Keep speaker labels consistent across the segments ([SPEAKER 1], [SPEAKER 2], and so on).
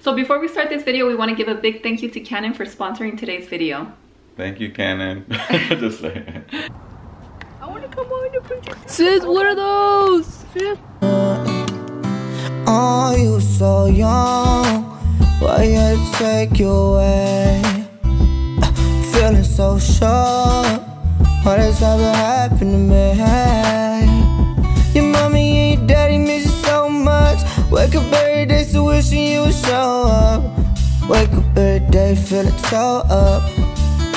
[SPEAKER 1] So before we start this video, we want to give a big thank you to Canon for sponsoring today's video.
[SPEAKER 2] Thank you, Canon. Just saying.
[SPEAKER 3] I want to come on the picture.
[SPEAKER 1] Sis, what are those?
[SPEAKER 3] Sis.
[SPEAKER 4] Oh, you so young. Why you take you away? Feeling so sure. What has ever happened to me? Wishing you would show up. Wake up every day feeling so up.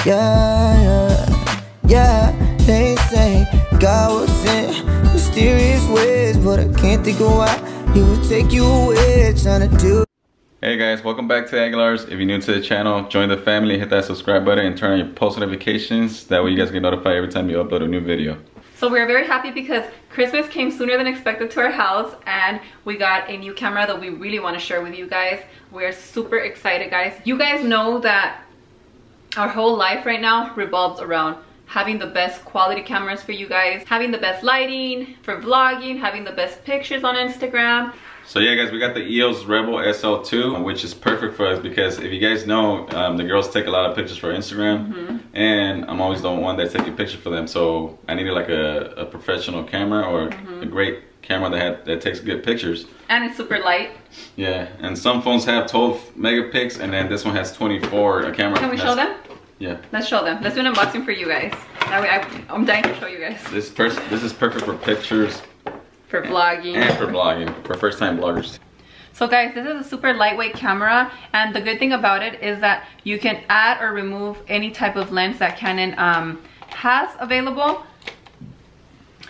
[SPEAKER 4] Yeah, yeah, yeah. They say God works in mysterious ways, but I can't think of why He would take you away trying to do.
[SPEAKER 2] Hey guys, welcome back to Aguilars. If you're new to the channel, join the family, hit that subscribe button, and turn on your post notifications. That way you guys get notified every time you upload a new video.
[SPEAKER 1] So we're very happy because Christmas came sooner than expected to our house and we got a new camera that we really want to share with you guys. We're super excited guys. You guys know that our whole life right now revolves around having the best quality cameras for you guys, having the best lighting for vlogging, having the best pictures on Instagram.
[SPEAKER 2] So yeah guys, we got the EOS Rebel SL2, which is perfect for us because if you guys know, um, the girls take a lot of pictures for Instagram
[SPEAKER 1] Mm -hmm.
[SPEAKER 2] and I'm always the one that's taking pictures for them. So I needed like a, a professional camera or
[SPEAKER 1] Mm -hmm.
[SPEAKER 2] a great camera that had, that takes good pictures.
[SPEAKER 1] And it's super light.
[SPEAKER 2] Yeah, and some phones have 12 megapixels and then this one has 24 a camera.
[SPEAKER 1] Can we show them?
[SPEAKER 2] Yeah.
[SPEAKER 1] Let's show them. Let's do an unboxing for you guys. That way I, I'm dying to show you guys.
[SPEAKER 2] This first, this is perfect for pictures.
[SPEAKER 1] For vlogging.
[SPEAKER 2] And for vlogging, for first time bloggers.
[SPEAKER 1] So guys, this is a super lightweight camera and the good thing about it is that you can add or remove any type of lens that Canon um, has available.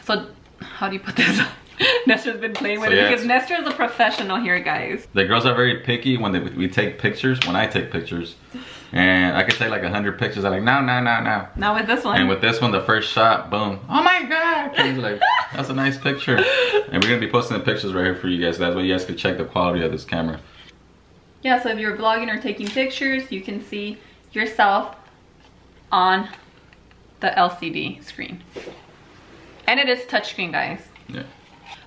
[SPEAKER 1] So how do you put this Nestor's been playing with
[SPEAKER 2] So,
[SPEAKER 1] it
[SPEAKER 2] yeah,
[SPEAKER 1] because Nestor is a professional here guys.
[SPEAKER 2] The girls are very picky when they, we take pictures, when I take pictures. And I could take like a hundred pictures. I'm like, no, no, no, no.
[SPEAKER 1] Now with this one.
[SPEAKER 2] And with this one, the first shot, boom. Oh my God. She's like, that's a nice picture. And we're gonna be posting the pictures right here for you guys. That way you guys can check the quality of this camera.
[SPEAKER 1] Yeah, so if you're vlogging or taking pictures, you can see yourself on the LCD screen. And it is touchscreen, guys.
[SPEAKER 2] Yeah.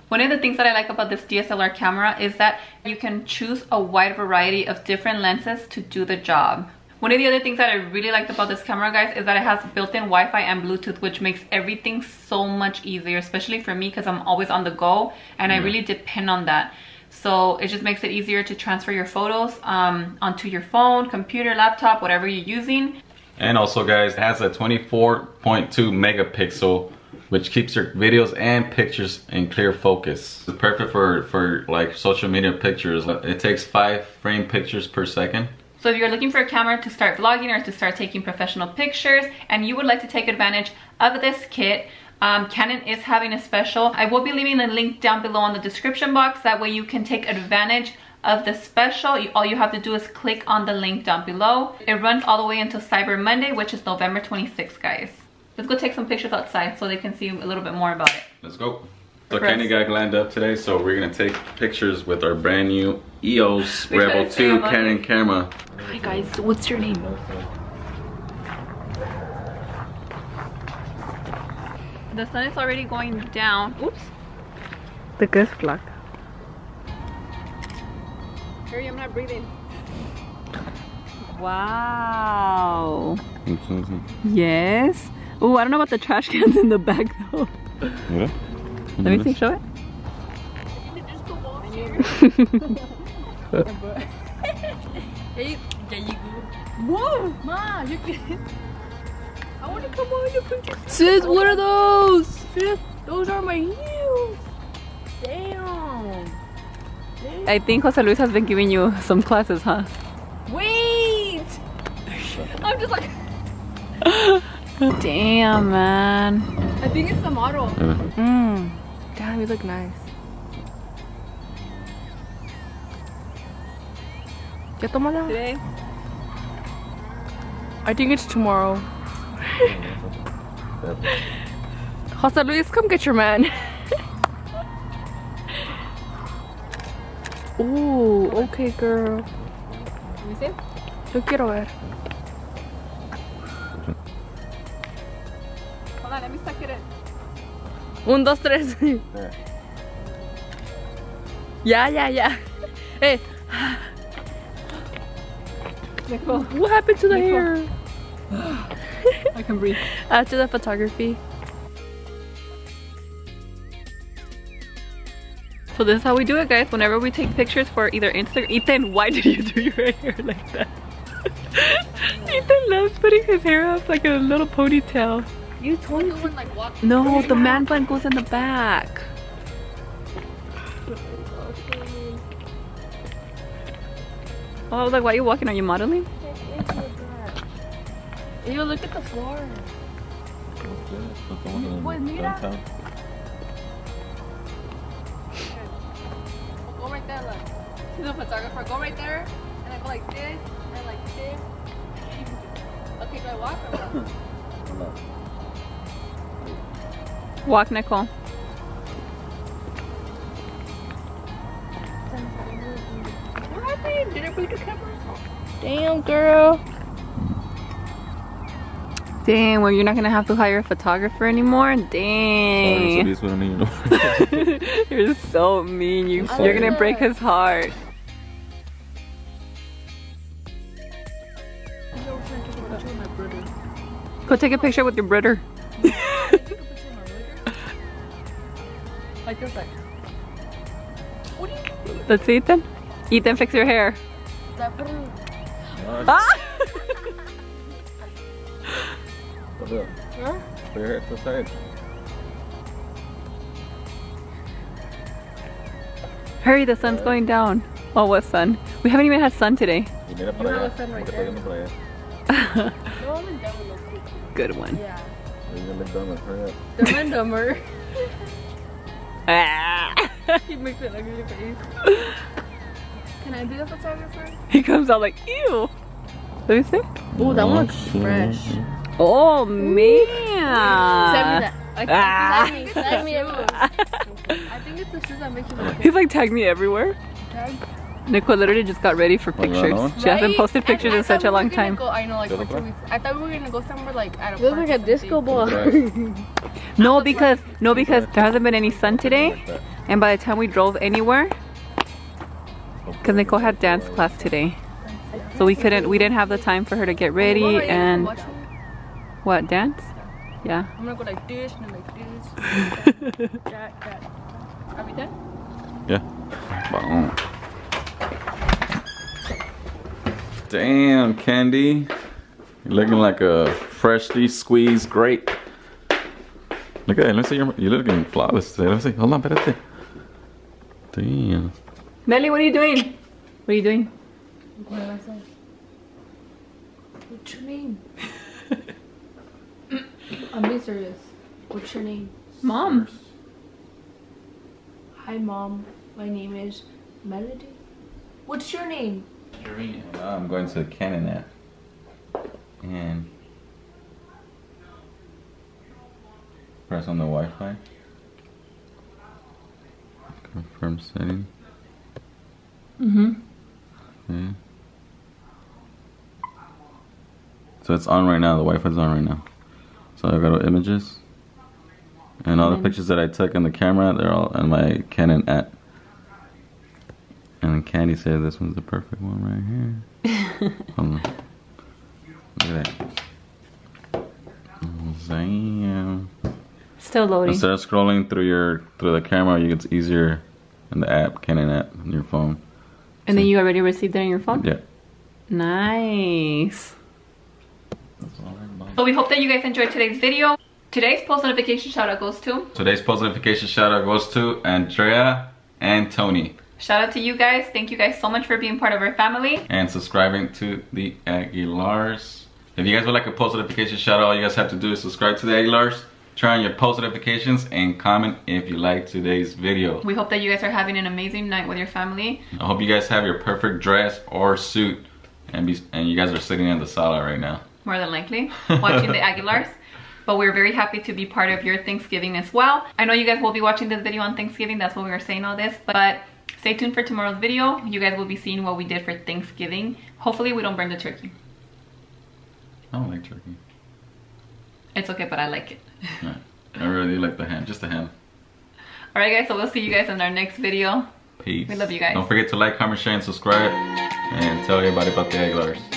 [SPEAKER 1] One of the things that I like about this DSLR camera is that you can choose a wide variety of different lenses to do the job. One of the other things that I really liked about this camera, guys, is that it has built-in Wi-Fi and Bluetooth, which makes everything so much easier, especially for me because I'm always on the go and yeah. I really depend on that. So it just makes it easier to transfer your photos um, onto your phone, computer, laptop, whatever you're using.
[SPEAKER 2] And also, guys, it has a 24.2 megapixel which keeps your videos and pictures in clear focus. It's perfect for, for like social media pictures. It takes five frame pictures per second.
[SPEAKER 1] So if you're looking for a camera to start vlogging or to start taking professional pictures and you would like to take advantage of this kit, um, Canon is having a special. I will be leaving a link down below in the description box. That way you can take advantage of the special. You, all you have to do is click on the link down below. It runs all the way until Cyber Monday, which is November 26th, guys. Let's go take some pictures outside so they can see a little bit more about it.
[SPEAKER 2] Let's go. So Kenny got glammed up today, so we're gonna take pictures with our brand new EOS Rebel 2 Canon camera.
[SPEAKER 3] Hi guys, what's your name?
[SPEAKER 1] The sun is already going down. Oops.
[SPEAKER 3] The gift luck.
[SPEAKER 1] Harry, I'm not breathing. Wow. Mm-hmm. Yes. Oh, I don't know about the trash cans in the back though.
[SPEAKER 2] What?
[SPEAKER 1] Let me see, show it.
[SPEAKER 3] Whoa, Ma, you can. I want to come on the picture.
[SPEAKER 1] Sis, what are those?
[SPEAKER 3] Sis, those are my heels. Damn.
[SPEAKER 1] Damn. I think Jose Luis has been giving you some classes, huh?
[SPEAKER 3] Wait! I'm just like.
[SPEAKER 1] Damn, man.
[SPEAKER 3] I think it's the model.
[SPEAKER 1] Mm.
[SPEAKER 3] Damn, you look nice. ¿Ya tómala?
[SPEAKER 1] Today?
[SPEAKER 3] I think it's tomorrow. Jose Luis, come get your man. Ooh, okay, girl.
[SPEAKER 1] Let me see.
[SPEAKER 3] Yo quiero ver.
[SPEAKER 1] On, let me suck it in.
[SPEAKER 3] Un, dos, tres. ya, ya, ya. Eh. Hey.
[SPEAKER 1] Nicole,
[SPEAKER 3] What happened to the
[SPEAKER 1] Nicole.
[SPEAKER 3] hair?
[SPEAKER 1] I can breathe.
[SPEAKER 3] After the photography.
[SPEAKER 1] So this is how we do it, guys. Whenever we take pictures for either Instagram, Ethan, why did you do your hair like that? Ethan loves putting his hair up like a little ponytail.
[SPEAKER 3] You told me.
[SPEAKER 1] Like, No, the man bun goes in the back. Oh, I was like, why are you walking? Are you modeling?
[SPEAKER 3] You look at the floor. Pues mira. Go right there, look. The photographer, go right there, and I go like this, and like this. Okay, do I walk or what?
[SPEAKER 1] Walk, Nicole.
[SPEAKER 3] What happened? Did I break the camera? Damn, girl.
[SPEAKER 1] Damn, well, you're not gonna have to hire a photographer anymore?
[SPEAKER 2] Sorry,
[SPEAKER 1] Dang.
[SPEAKER 2] so this what I mean.
[SPEAKER 1] you're so mean. You, you're gonna break his heart. Go take a picture with your brother.
[SPEAKER 3] Like this, like. What do you?
[SPEAKER 1] Let's see, Ethan. Ethan, fix your hair.
[SPEAKER 3] That put it-
[SPEAKER 1] Ah!
[SPEAKER 3] Huh?
[SPEAKER 1] Hurry, the sun's going down. Oh, what sun? We haven't even had sun today.
[SPEAKER 3] You have a sun right there. No, I'm in Denver real quick.
[SPEAKER 1] Good one.
[SPEAKER 3] Yeah. Dumb and dumber.
[SPEAKER 1] Ah.
[SPEAKER 3] he makes it ugly face. Can I be the photographer?
[SPEAKER 1] he comes out like, ew. Let me see.
[SPEAKER 3] Oh, that one looks fresh.
[SPEAKER 1] Oh, man.
[SPEAKER 3] Send me that.
[SPEAKER 1] Ah.
[SPEAKER 3] Send me, send me. I think it's the shoes that make you look
[SPEAKER 1] He's like tagged me everywhere.
[SPEAKER 3] tag.
[SPEAKER 1] Nicole literally just got ready for
[SPEAKER 2] Oh,
[SPEAKER 1] pictures.
[SPEAKER 2] know?
[SPEAKER 1] She hasn't posted pictures in such a long time.
[SPEAKER 3] Go, I know, like for two weeks. I thought we were gonna go somewhere like at a
[SPEAKER 5] Looks
[SPEAKER 3] park
[SPEAKER 5] like a disco ball.
[SPEAKER 1] No, because no, because there hasn't been any sun today, and by the time we drove anywhere, because Nicole had dance class today, so we couldn't, we didn't have the time for her to get ready and what dance? Yeah.
[SPEAKER 3] I'm gonna go like this and then like this. that, that. Are we done?
[SPEAKER 2] Yeah. Boom. Damn, Candy. You're looking like a freshly squeezed grape. Look at that. Let's see. You're, you're looking flawless today. Let's see. Hold on, espérate. Damn.
[SPEAKER 1] Melly, what are you doing? What are you doing?
[SPEAKER 3] What did I say? What's your name? I'm being serious. What's your name?
[SPEAKER 1] Mom.
[SPEAKER 3] Hi, mom. My name is Melody. What's your name?
[SPEAKER 2] Now I'm going to Canon app. And press on the Wi-Fi. Confirm setting.
[SPEAKER 1] Mm-hmm.
[SPEAKER 2] Okay. So it's on right now. The Wi-Fi's on right now. So I go to images, and all the pictures that I took in the camera, they're all in my Canon app. And then Candy said this one's the perfect one right here. Hold on. Look at that. Damn.
[SPEAKER 1] Still loading.
[SPEAKER 2] Instead of scrolling through your through the camera, you it's easier in the app, Canon app, on your phone.
[SPEAKER 1] And then you already received it on your phone?
[SPEAKER 2] Yeah.
[SPEAKER 1] Nice.
[SPEAKER 2] That's all right, Mom.
[SPEAKER 1] So we hope that you guys enjoyed today's video. Today's post notification shout out goes to
[SPEAKER 2] Today's post notification shout out goes to Andrea and Tony
[SPEAKER 1] shout out to you guys. Thank you guys so much for being part of our family.
[SPEAKER 2] and subscribing to the Aguilars. If you guys would like a post notification shout out, all you guys have to do is subscribe to the Aguilars, turn on your post notifications, and comment if you like today's video.
[SPEAKER 1] We hope that you guys are having an amazing night with your family.
[SPEAKER 2] I hope you guys have your perfect dress or suit and be and you guys are sitting in the sala right now.
[SPEAKER 1] more than likely, watching the Aguilars. But we're very happy to be part of your Thanksgiving as well. I know you guys will be watching this video on Thanksgiving. That's why we were saying all this. But stay tuned for tomorrow's video. You guys will be seeing what we did for Thanksgiving. Hopefully we don't burn the turkey.
[SPEAKER 2] I don't like turkey.
[SPEAKER 1] It's okay, but I like it.
[SPEAKER 2] Yeah. I really like the ham, just the ham.
[SPEAKER 1] Alright guys, so we'll see you guys in our next video.
[SPEAKER 2] Peace.
[SPEAKER 1] We love you guys.
[SPEAKER 2] Don't forget to like, comment, share, and subscribe. And tell everybody about the egg.